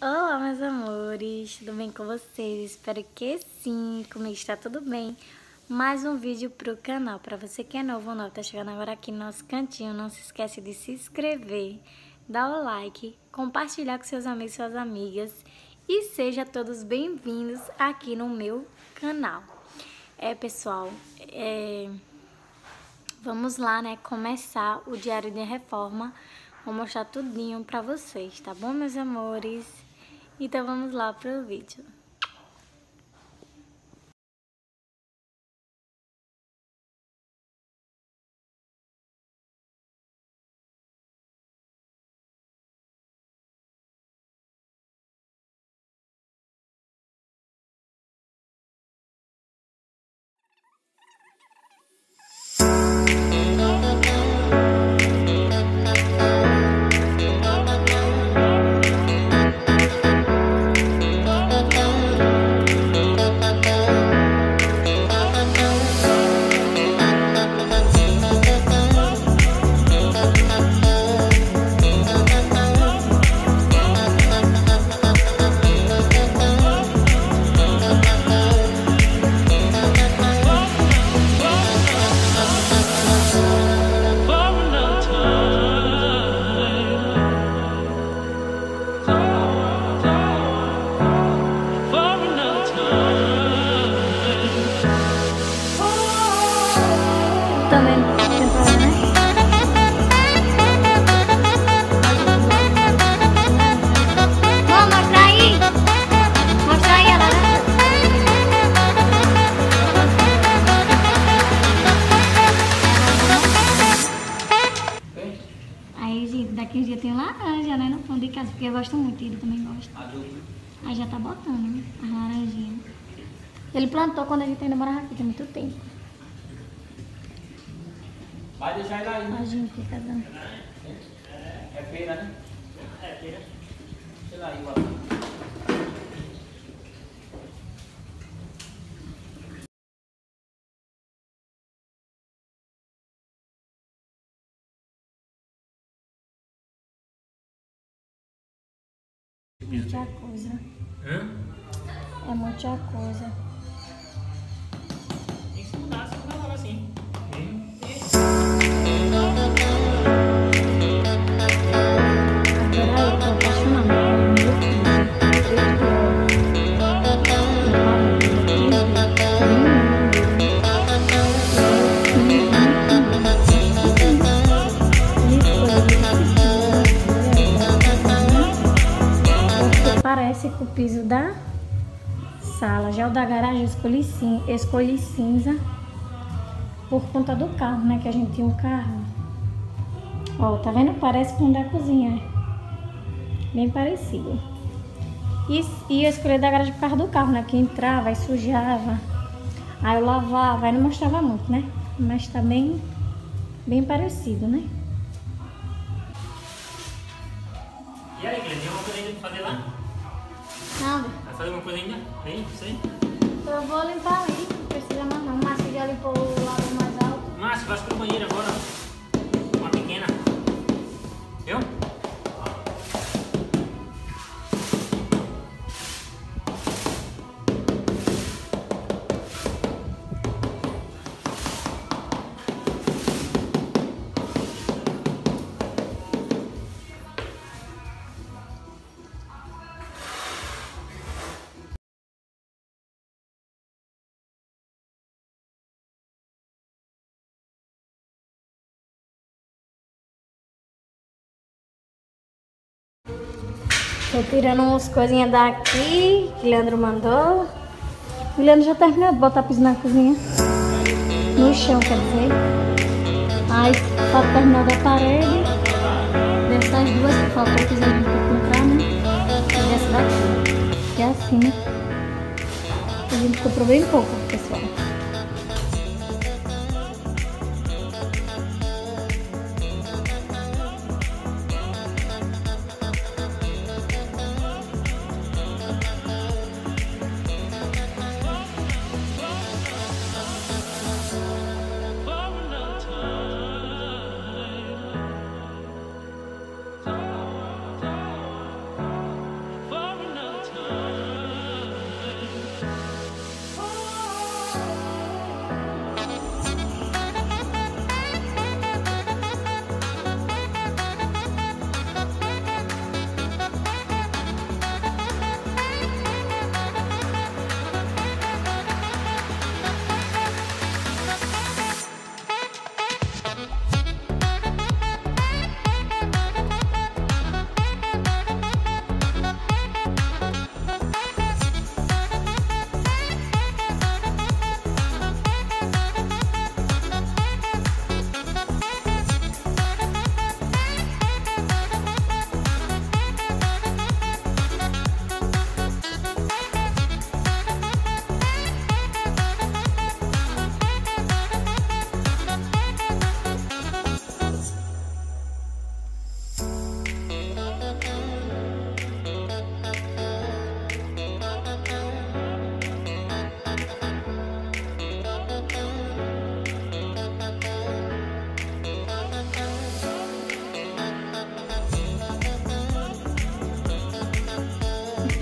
Olá, meus amores, tudo bem com vocês? Espero que sim, comigo está tudo bem. Mais um vídeo pro canal. Para você que é novo ou não, tá chegando agora aqui no nosso cantinho, não se esquece de se inscrever, dar o like, compartilhar com seus amigos e suas amigas e sejam todos bem-vindos aqui no meu canal. É, pessoal, é... vamos lá, né, começar o Diário de Reforma. Vou mostrar tudinho pra vocês, tá bom, meus amores? Então vamos lá pro vídeo. No fundo de casa, porque eu gosto muito, ele também gosta. Aí já tá botando, né? As laranjinhas. Ele plantou quando a gente ainda morava aqui, tem muito tempo. Vai deixar ele aí. A gente fica dando. É feira, né? É feira. Sei lá, aí, bota. Muita coisa. Hã? É muita coisa. Parece com o piso da sala. Já o da garagem eu escolhi, cin escolhi cinza por conta do carro, né? Que a gente tinha um carro. Ó, tá vendo? Parece com o da cozinha. Bem parecido. E, e eu escolhi da garagem por causa do carro, né? Que entrava e sujava. Aí eu lavava, aí não mostrava muito, né? Mas tá bem, bem parecido, né? E aí, Glenn, Nada. Vai fazer alguma coisa ainda? Aí, sei. Eu vou limpar ali, não precisa mais não. Mas já limpou o lado mais alto. Márcio, vai pro banheiro agora. Tô tirando umas coisinhas daqui que Leandro mandou. O Leandro já terminou de botar piso na cozinha. No chão, quer dizer. Aí só terminou da parede. Dessas duas que faltou que a gente comprar, né? E dessa daqui. Que é assim, né? A gente comprou bem pouco,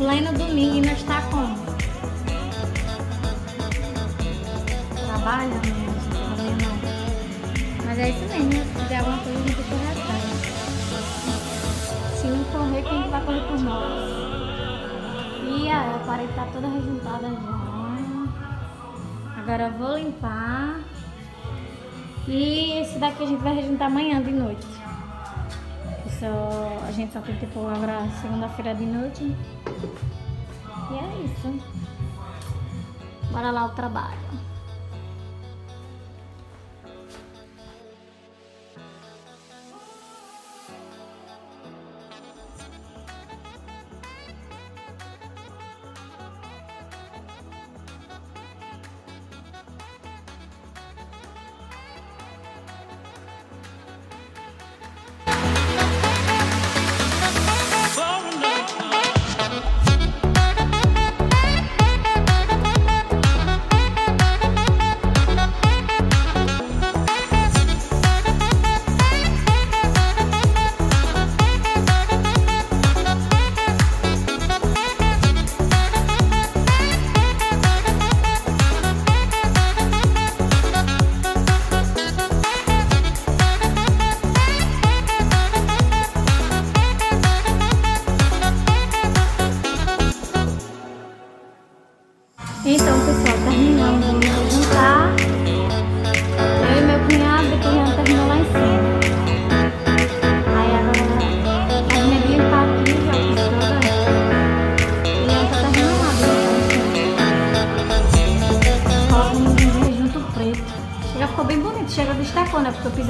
pleno domingo e nós está como? Trabalha, né? Mas é isso mesmo, né? se fizer alguma coisa a gente correr atrás. Se não correr, quem vai correr por nós? E a parede tá toda rejuntada já. Agora eu vou limpar. E esse daqui a gente vai rejuntar amanhã de noite. Isso, a gente só tem tipo agora segunda-feira de noite. E é isso. Bora lá o trabalho.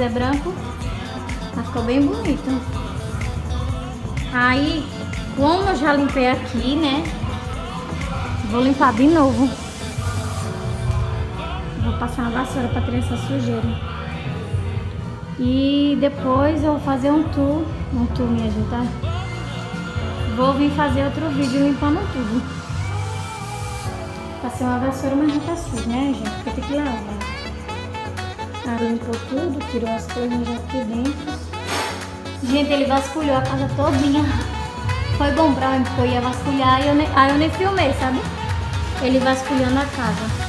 É branco. Mas ficou bem bonito. Aí, como eu já limpei aqui, né? Vou limpar de novo. Vou passar uma vassoura para tirar essa sujeira. E depois eu vou fazer um tour. Um tour, gente, tá? Vou vir fazer outro vídeo limpando tudo. Passei uma vassoura, mas não tá sujo, né, gente? Porque tem que lavar. Ah, limpou tudo, tirou as coisas aqui dentro. Gente, ele vasculhou a casa todinha. Foi bom pra mim, porque eu ia vasculhar e eu nem, aí eu nem filmei, sabe? ele vasculhando a casa.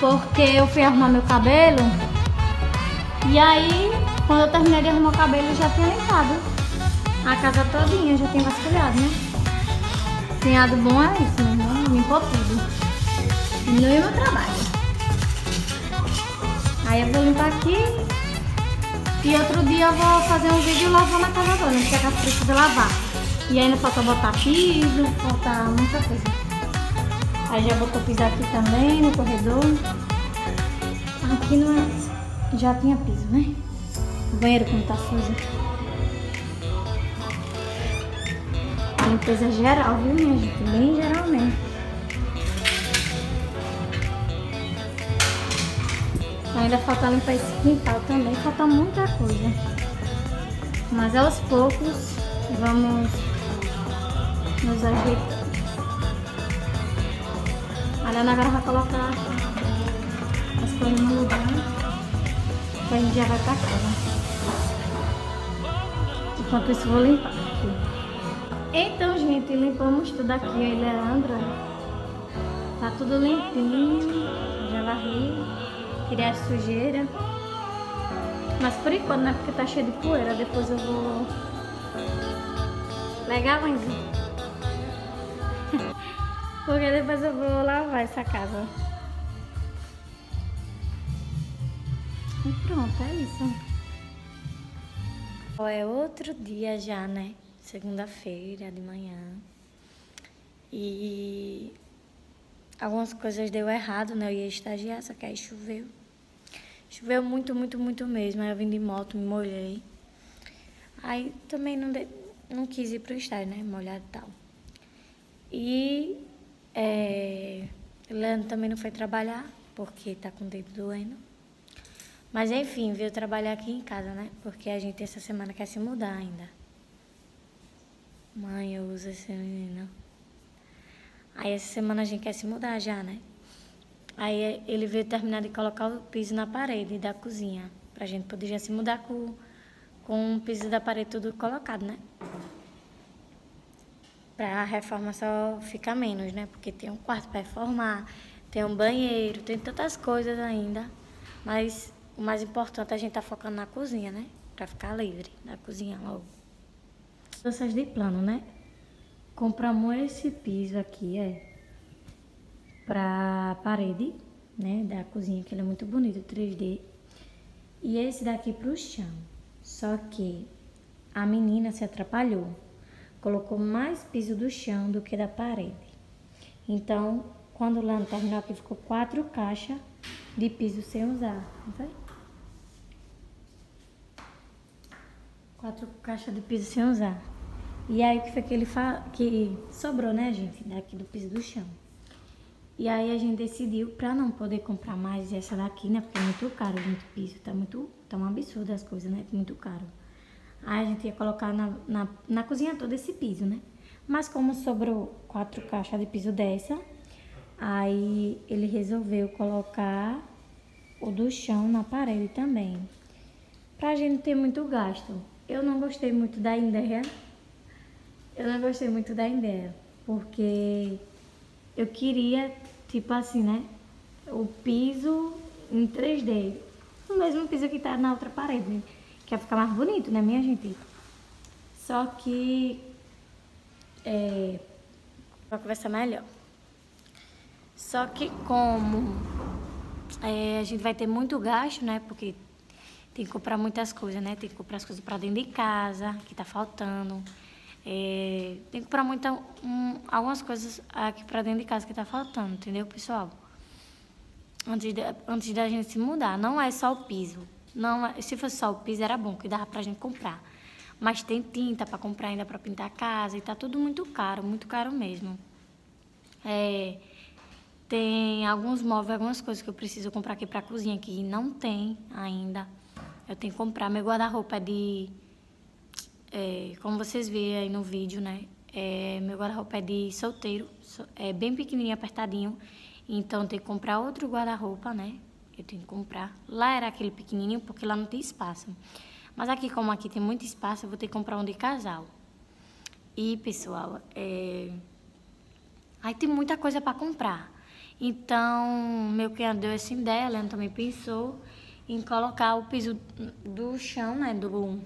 Porque eu fui arrumar meu cabelo e aí, quando eu terminei de arrumar o cabelo, eu já tinha limpado a casa todinha, já tinha vasculhado, né? Cunhado bom é isso, né? Limpou tudo. Diminuiu meu trabalho. Aí eu vou limpar aqui e outro dia eu vou fazer um vídeo lavando a casa toda, porque a casa precisa lavar. E ainda falta botar piso, falta muita coisa. Aí já botou piso aqui também, no corredor. Aqui não é... já tinha piso, né? O banheiro como tá sujo. Limpeza geral, viu, minha gente? Bem geral mesmo. Ainda falta limpar esse quintal também. Falta muita coisa. Mas aos poucos vamos nos ajeitando. A Ana agora vai colocar as coisas no lugar. Que a gente já vai pra casa. Enquanto isso, vou limpar aqui. Então, gente, limpamos tudo aqui. Aí, Leandro, tá tudo limpinho. Já varri. A sujeira. Mas por enquanto, né? Porque tá cheio de poeira. Depois eu vou... Legal, mãezinha? Porque depois eu vou lavar essa casa. E pronto, é isso. É outro dia já, né? Segunda-feira de manhã. E algumas coisas deu errado, né? Eu ia estagiar, só que aí choveu. Choveu muito, muito, muito mesmo. Aí eu vim de moto, me molhei. Aí também não, de... não quis ir pro estágio, né? Molhado e tal. E é, Leandro também não foi trabalhar, porque tá com o dedo doendo. Mas enfim, veio trabalhar aqui em casa, né? Porque a gente essa semana quer se mudar ainda. Mãe, eu uso esse menino. Aí essa semana a gente quer se mudar já, né? Aí ele veio terminar de colocar o piso na parede da cozinha. Pra gente poder já se mudar com, com o piso da parede tudo colocado, né? Pra reforma só ficar menos, né? Porque tem um quarto para reformar, tem um banheiro, tem tantas coisas ainda. Mas o mais importante é a gente tá focando na cozinha, né? Pra ficar livre da cozinha logo. Mudanças de plano, né? Compramos esse piso aqui, é. Pra parede, né? Da cozinha, que ele é muito bonito, 3D. E esse daqui pro chão. Só que a menina se atrapalhou colocou mais piso do chão do que da parede. Então, quando o Lano terminou aqui, ficou quatro caixas de piso sem usar? Quatro caixas de piso sem usar. E aí, que foi que ele fa... que sobrou, né, gente, daqui do piso do chão. E aí a gente decidiu, pra não poder comprar mais essa daqui, né, porque é muito caro, gente, o piso, tá muito, tá um absurdo as coisas, né, muito caro. Aí a gente ia colocar na, na, na cozinha toda esse piso, né? Mas como sobrou quatro caixas de piso dessa, aí ele resolveu colocar o do chão na parede também. Pra gente ter muito gasto. Eu não gostei muito da ideia. Eu não gostei muito da ideia. Porque eu queria, tipo assim, né? O piso em 3D. O mesmo piso que tá na outra parede, né? Quer ficar mais bonito, né, minha gente? Só que... É... Pra conversar melhor. Só que como é, a gente vai ter muito gasto, né? Porque tem que comprar muitas coisas, né? Tem que comprar as coisas para dentro de casa, que tá faltando. É, tem que comprar muita, um, algumas coisas aqui para dentro de casa que tá faltando, entendeu, pessoal? Antes, antes da gente se mudar. Não é só o piso. Não, se fosse só o piso era bom, que dava pra gente comprar. Mas tem tinta para comprar ainda para pintar a casa e tá tudo muito caro, muito caro mesmo. É, tem alguns móveis, algumas coisas que eu preciso comprar aqui para cozinha que não tem ainda. Eu tenho que comprar. Meu guarda-roupa é de. É, como vocês veem aí no vídeo, né? É, meu guarda-roupa é de solteiro, é bem pequenininho, apertadinho. Então tem que comprar outro guarda-roupa, né? eu tenho que comprar. Lá era aquele pequenininho, porque lá não tem espaço. Mas aqui, como aqui tem muito espaço, eu vou ter que comprar um de casal. E, pessoal, é... aí tem muita coisa para comprar. Então, meu cunhado deu essa ideia, Leandro também pensou em colocar o piso do chão, né, do,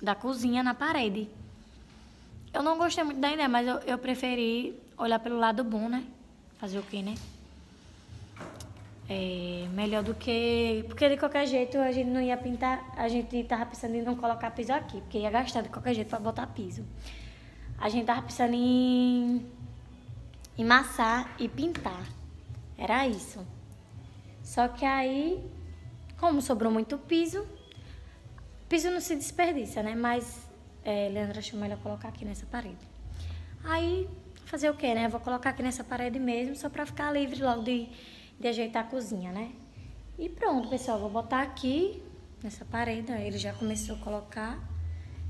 da cozinha na parede. Eu não gostei muito da ideia, mas eu, eu preferi olhar pelo lado bom, né? Fazer o quê, né? É, melhor do que. Porque de qualquer jeito a gente não ia pintar. A gente tava pensando em não colocar piso aqui, porque ia gastar de qualquer jeito para botar piso. A gente tava pensando em. em massar e pintar. Era isso. Só que aí, como sobrou muito piso, piso não se desperdiça, né? Mas é, achou melhor colocar aqui nessa parede. Aí, fazer o quê, né? Eu vou colocar aqui nessa parede mesmo, só pra ficar livre logo de de ajeitar a cozinha, né? E pronto, pessoal, vou botar aqui nessa parede, ele já começou a colocar,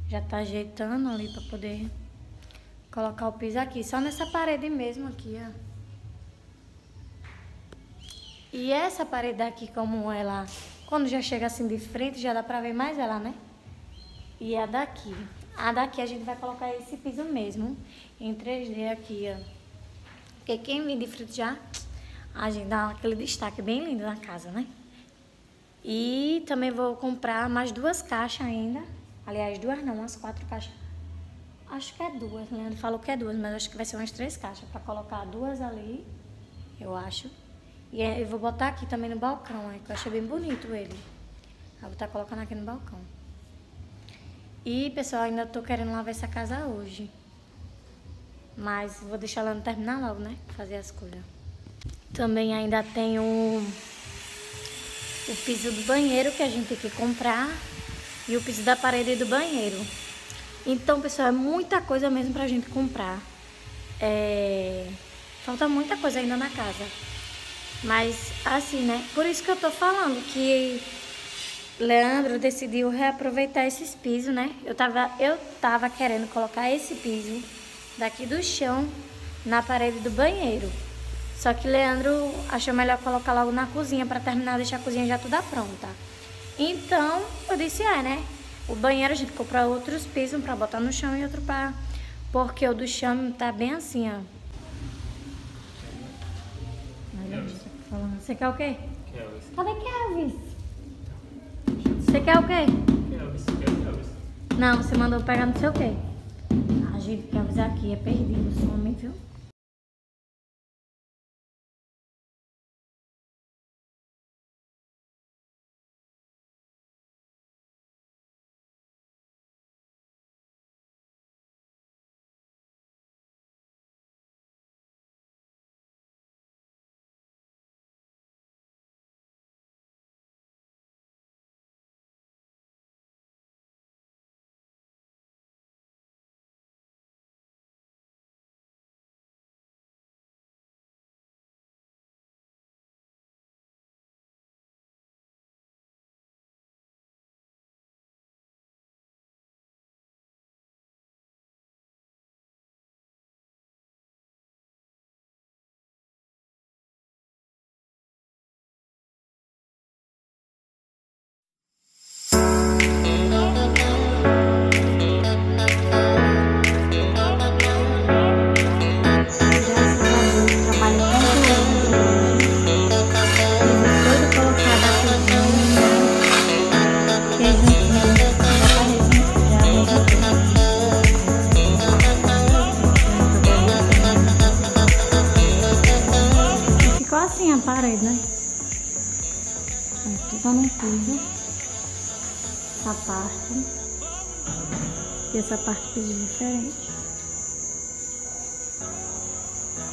já tá ajeitando ali para poder colocar o piso aqui, só nessa parede mesmo aqui, ó. E essa parede aqui, como ela, quando já chega assim de frente, já dá pra ver mais ela, né? E a daqui. A daqui a gente vai colocar esse piso mesmo, em 3D aqui, ó. Porque quem vem de frente já a gente dá aquele destaque bem lindo na casa, né? E também vou comprar mais duas caixas ainda. Aliás, duas não, umas quatro caixas. Acho que é duas, Leandro falou que é duas, mas acho que vai ser umas três caixas para colocar duas ali, eu acho. E eu vou botar aqui também no balcão, é, que eu achei bem bonito ele. Vou estar colocando aqui no balcão. E, pessoal, ainda tô querendo lavar essa casa hoje. Mas vou deixar ela terminar logo, né? Fazer as coisas. Também ainda tem o, o piso do banheiro que a gente tem que comprar e o piso da parede do banheiro. Então, pessoal, é muita coisa mesmo pra gente comprar. É... Falta muita coisa ainda na casa. Mas, assim, né? Por isso que eu tô falando que Leandro decidiu reaproveitar esses pisos, né? Eu tava, eu tava querendo colocar esse piso daqui do chão na parede do banheiro. Só que Leandro achou melhor colocar logo na cozinha para terminar, deixar a cozinha já toda pronta. Então, eu disse, é, né? O banheiro a gente comprou outros pisos para botar no chão e outro para Porque o do chão tá bem assim, ó. Você quer o quê? Kelvis. Cadê Kelvis? Você quer o quê? Kelvis, Kelvis. Não, você mandou pegar não sei o quê. A gente Kelvis aqui é perdido, some, viu? Essa parte piso diferente.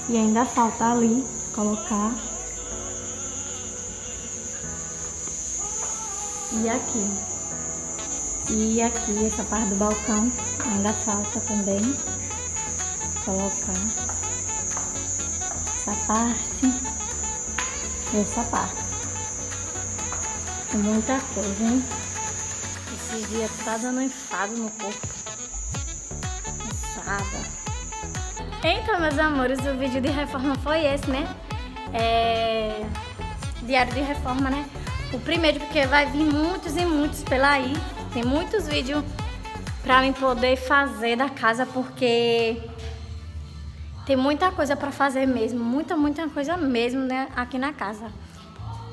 E ainda falta ali colocar. E aqui. E aqui, essa parte do balcão. Ainda falta também colocar essa parte e essa parte. Tem muita coisa, hein? Esses dias tá dando enfado no corpo. Cansada. Então, meus amores, o vídeo de reforma foi esse, né? É... Diário de reforma, né? O primeiro, porque vai vir muitos e muitos pela aí. Tem muitos vídeos pra mim poder fazer da casa, porque tem muita coisa pra fazer mesmo. Muita, muita coisa mesmo, né? Aqui na casa.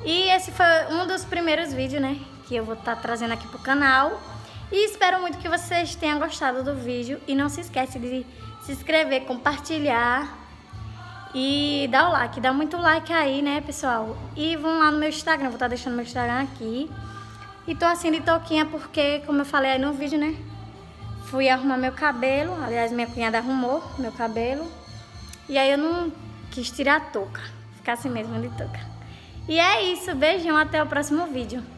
E esse foi um dos primeiros vídeos, né? Que eu vou estar trazendo aqui pro canal. E espero muito que vocês tenham gostado do vídeo. E não se esquece de se inscrever, compartilhar e dar o like. Dá muito like aí, né, pessoal? E vão lá no meu Instagram, vou estar deixando meu Instagram aqui. E tô assim de touquinha porque, como eu falei aí no vídeo, né? Fui arrumar meu cabelo. Aliás, minha cunhada arrumou meu cabelo. E aí eu não quis tirar a touca. Ficar assim mesmo de touca. E é isso. Beijão. Até o próximo vídeo.